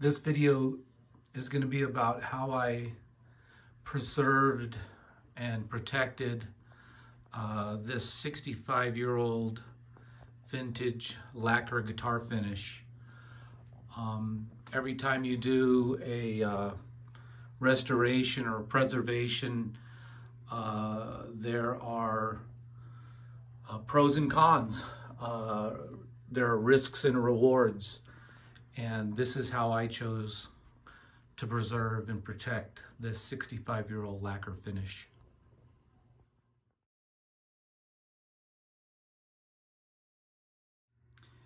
This video is going to be about how I preserved and protected uh, this 65 year old vintage lacquer guitar finish. Um, every time you do a uh, restoration or preservation, uh, there are uh, pros and cons. Uh, there are risks and rewards. And this is how I chose to preserve and protect this 65 year old lacquer finish.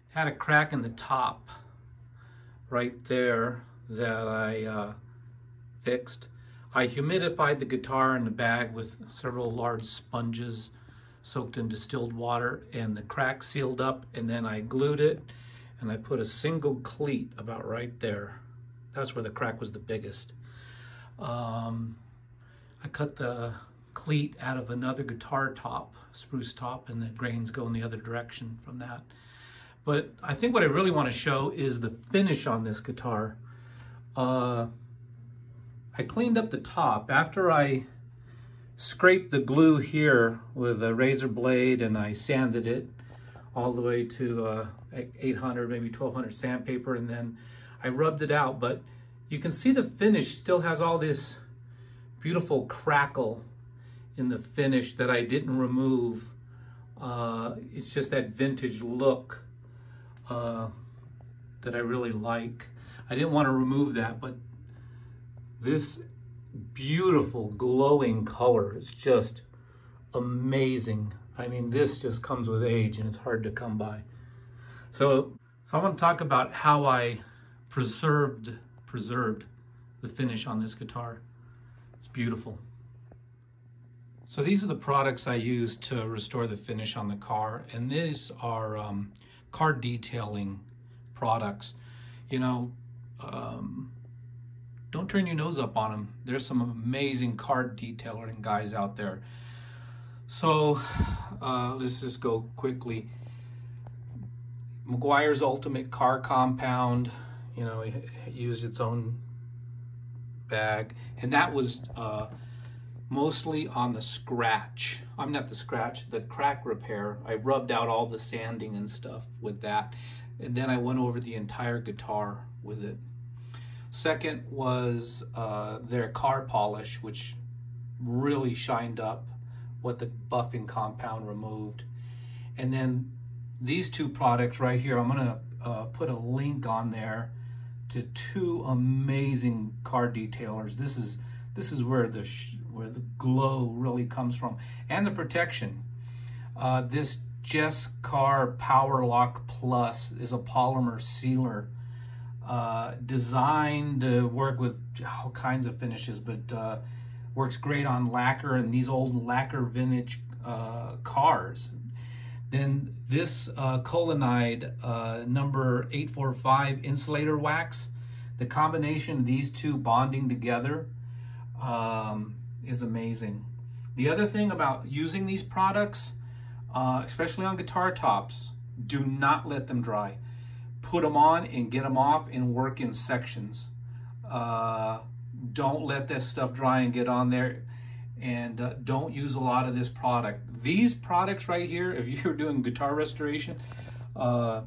Had a crack in the top right there that I uh, fixed. I humidified the guitar in the bag with several large sponges soaked in distilled water and the crack sealed up and then I glued it and I put a single cleat about right there. That's where the crack was the biggest. Um, I cut the cleat out of another guitar top, spruce top, and the grains go in the other direction from that. But I think what I really want to show is the finish on this guitar. Uh, I cleaned up the top after I scraped the glue here with a razor blade and I sanded it all the way to uh, 800, maybe 1200 sandpaper, and then I rubbed it out. But you can see the finish still has all this beautiful crackle in the finish that I didn't remove. Uh, it's just that vintage look uh, that I really like. I didn't want to remove that, but this beautiful glowing color is just amazing. I mean, this just comes with age and it's hard to come by. So, so I want to talk about how I preserved preserved the finish on this guitar. It's beautiful. So these are the products I use to restore the finish on the car, and these are um, car detailing products. You know, um, don't turn your nose up on them. There's some amazing car detailing guys out there. So uh, let's just go quickly. Meguiar's Ultimate Car Compound, you know, it used its own bag, and that was uh, mostly on the scratch. I'm not the scratch, the crack repair. I rubbed out all the sanding and stuff with that, and then I went over the entire guitar with it. Second was uh, their car polish, which really shined up what the buffing compound removed. And then these two products right here, I'm gonna uh, put a link on there to two amazing car detailers. This is this is where the where the glow really comes from, and the protection. Uh, this Jess Car Power Lock Plus is a polymer sealer uh, designed to work with all kinds of finishes, but uh, works great on lacquer and these old lacquer vintage uh, cars. Then this uh, Collinite uh, number 845 insulator wax, the combination of these two bonding together um, is amazing. The other thing about using these products, uh, especially on guitar tops, do not let them dry. Put them on and get them off and work in sections. Uh, don't let this stuff dry and get on there and uh, don't use a lot of this product. These products right here, if you're doing guitar restoration, uh,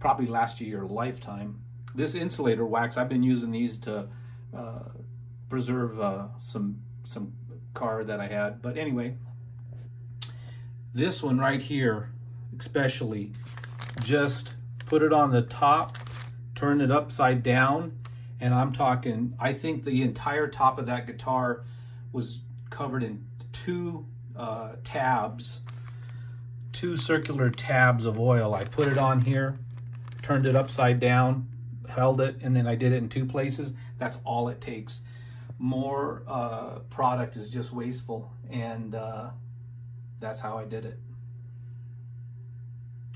probably last you your lifetime. This insulator wax, I've been using these to uh, preserve uh, some some car that I had. But anyway, this one right here, especially, just put it on the top, turn it upside down, and I'm talking, I think the entire top of that guitar was covered in two uh, tabs, two circular tabs of oil. I put it on here, turned it upside down, held it, and then I did it in two places. That's all it takes. More uh, product is just wasteful, and uh, that's how I did it.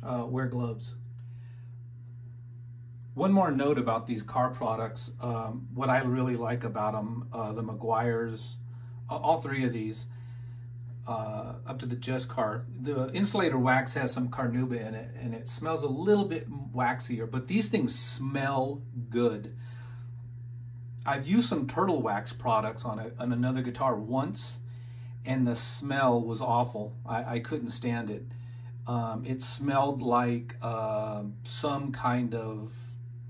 Uh, wear gloves. One more note about these car products. Um, what I really like about them, uh, the Meguiar's, all three of these, uh, up to the Jescar, the insulator wax has some carnauba in it and it smells a little bit waxier, but these things smell good. I've used some turtle wax products on, a, on another guitar once, and the smell was awful. I, I couldn't stand it. Um, it smelled like uh, some kind of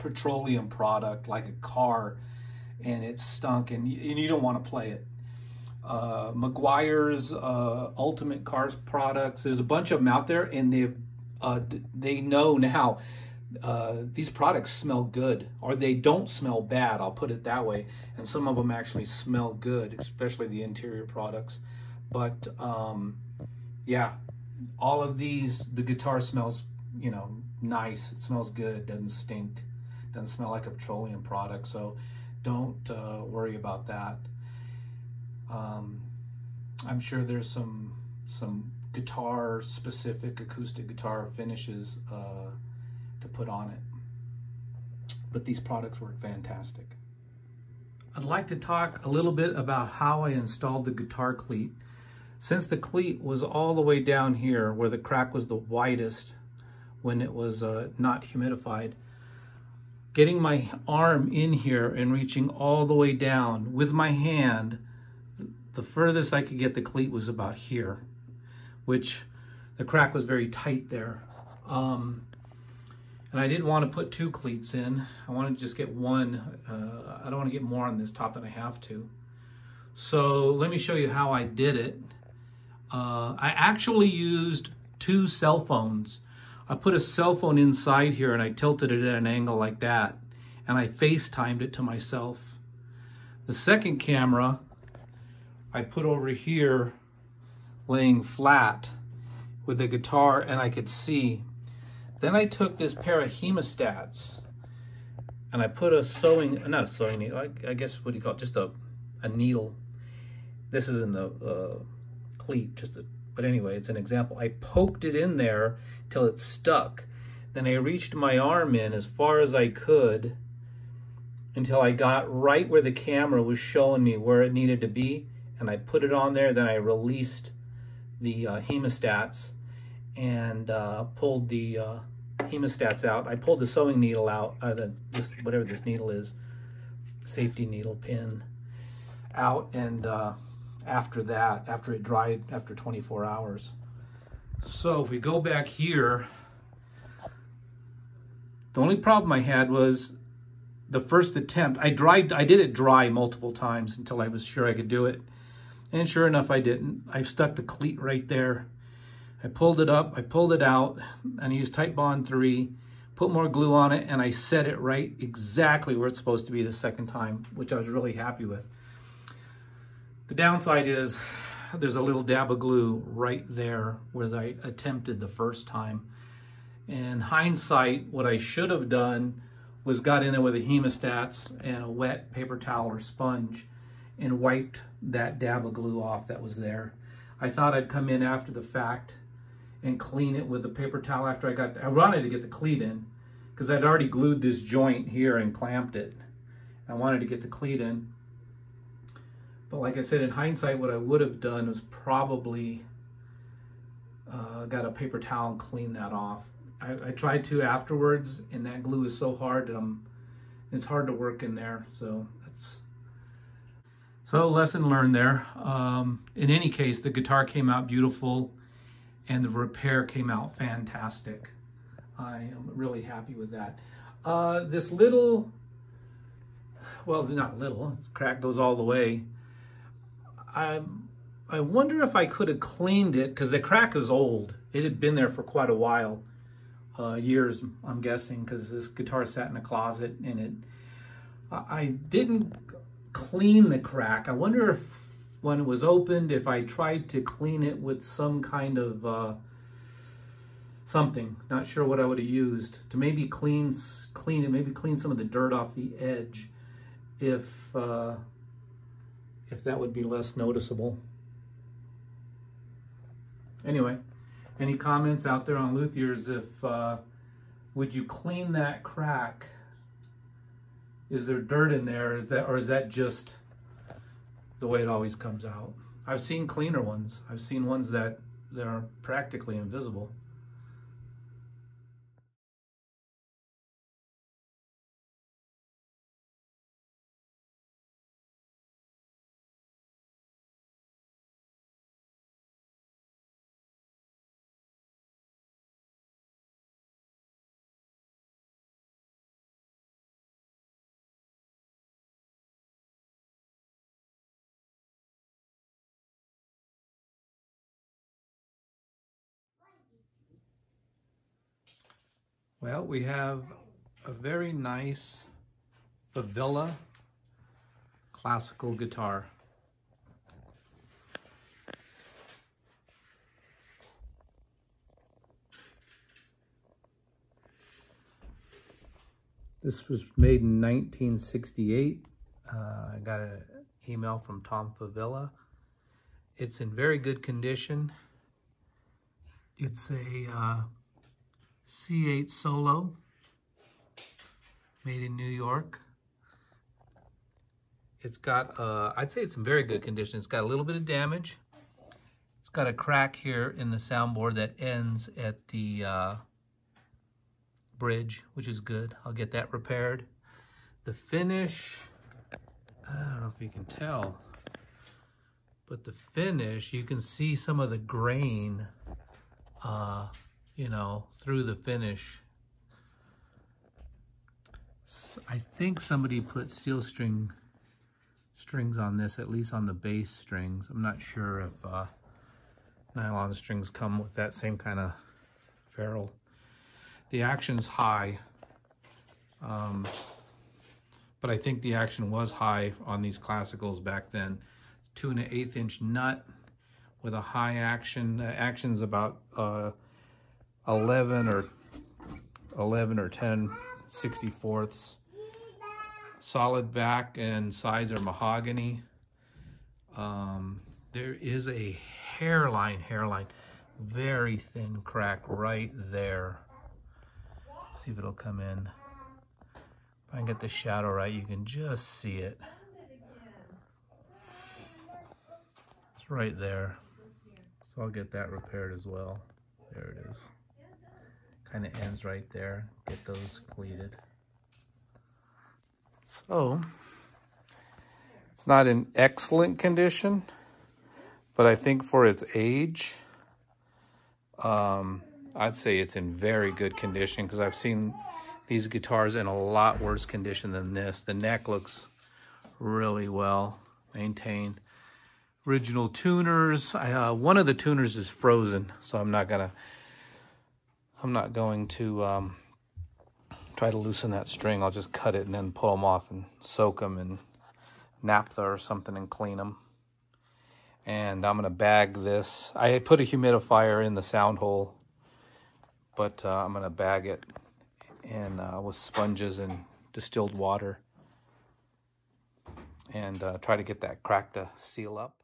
petroleum product, like a car, and it stunk, and, and you don't want to play it. Uh, Meguiar's uh, Ultimate Cars products. There's a bunch of them out there, and they've uh, they know now uh, these products smell good, or they don't smell bad. I'll put it that way. And some of them actually smell good, especially the interior products. But um, yeah, all of these, the guitar smells, you know, nice. It smells good. Doesn't stink. Doesn't smell like a petroleum product. So don't uh, worry about that. Um, I'm sure there's some some guitar specific acoustic guitar finishes uh, to put on it. But these products work fantastic. I'd like to talk a little bit about how I installed the guitar cleat. Since the cleat was all the way down here where the crack was the widest when it was uh, not humidified, getting my arm in here and reaching all the way down with my hand, the furthest I could get the cleat was about here which the crack was very tight there. Um, and I didn't want to put two cleats in. I wanted to just get one. Uh, I don't want to get more on this top than I have to. So let me show you how I did it. Uh, I actually used two cell phones. I put a cell phone inside here and I tilted it at an angle like that. And I FaceTimed it to myself. The second camera I put over here laying flat with the guitar and I could see. Then I took this pair of hemostats and I put a sewing, not a sewing needle, I, I guess what do you call it, just a, a needle. This isn't a, a cleat, just a, but anyway, it's an example. I poked it in there till it stuck. Then I reached my arm in as far as I could until I got right where the camera was showing me where it needed to be. And I put it on there, then I released the uh, hemostats and uh, pulled the uh, hemostats out. I pulled the sewing needle out, uh, the, this, whatever this needle is, safety needle pin out. And uh, after that, after it dried, after 24 hours. So if we go back here, the only problem I had was the first attempt. I dried, I did it dry multiple times until I was sure I could do it. And sure enough, I didn't. I stuck the cleat right there. I pulled it up, I pulled it out, and I used Titebond 3, put more glue on it, and I set it right exactly where it's supposed to be the second time, which I was really happy with. The downside is there's a little dab of glue right there where I attempted the first time. In hindsight, what I should have done was got in there with a hemostats and a wet paper towel or sponge and wiped that dab of glue off that was there. I thought I'd come in after the fact and clean it with a paper towel after I got, I wanted to get the cleat in because I'd already glued this joint here and clamped it. I wanted to get the cleat in. But like I said, in hindsight, what I would have done was probably uh, got a paper towel and clean that off. I, I, tried to afterwards, and that glue is so hard that I'm, it's hard to work in there. So that's so lesson learned there. Um, in any case, the guitar came out beautiful and the repair came out fantastic. I am really happy with that. Uh, this little, well, not little, crack goes all the way. I, I wonder if I could have cleaned it because the crack is old. It had been there for quite a while, uh, years, I'm guessing, because this guitar sat in a closet and it, I didn't clean the crack. I wonder if when it was opened, if I tried to clean it with some kind of uh, something, not sure what I would have used, to maybe clean, clean it, maybe clean some of the dirt off the edge, if, uh, if that would be less noticeable. Anyway, any comments out there on luthiers if, uh, would you clean that crack is there dirt in there? Is that, or is that just the way it always comes out? I've seen cleaner ones. I've seen ones that, that are practically invisible. Well, we have a very nice Favilla classical guitar. This was made in 1968. Uh, I got an email from Tom Favilla. It's in very good condition. It's a uh, C8 Solo, made in New York. It's got, uh, I'd say it's in very good condition. It's got a little bit of damage. It's got a crack here in the soundboard that ends at the uh, bridge, which is good. I'll get that repaired. The finish, I don't know if you can tell, but the finish, you can see some of the grain uh, you know, through the finish. I think somebody put steel string strings on this, at least on the bass strings. I'm not sure if uh, nylon strings come with that same kind of ferrule. The action's high, um, but I think the action was high on these classicals back then. Two and an eighth inch nut with a high action. Uh, action's about uh, 11 or 11 or 10 64ths. Solid back and sides are mahogany. Um, there is a hairline, hairline, very thin crack right there. See if it'll come in. If I can get the shadow right, you can just see it. It's right there. So I'll get that repaired as well. There it is kind of ends right there. Get those cleated. So, it's not in excellent condition, but I think for its age, um, I'd say it's in very good condition because I've seen these guitars in a lot worse condition than this. The neck looks really well maintained. Original tuners. Uh, one of the tuners is frozen, so I'm not going to I'm not going to um, try to loosen that string. I'll just cut it and then pull them off and soak them in naphtha or something and clean them. And I'm going to bag this. I put a humidifier in the sound hole, but uh, I'm going to bag it and uh, with sponges and distilled water and uh, try to get that crack to seal up.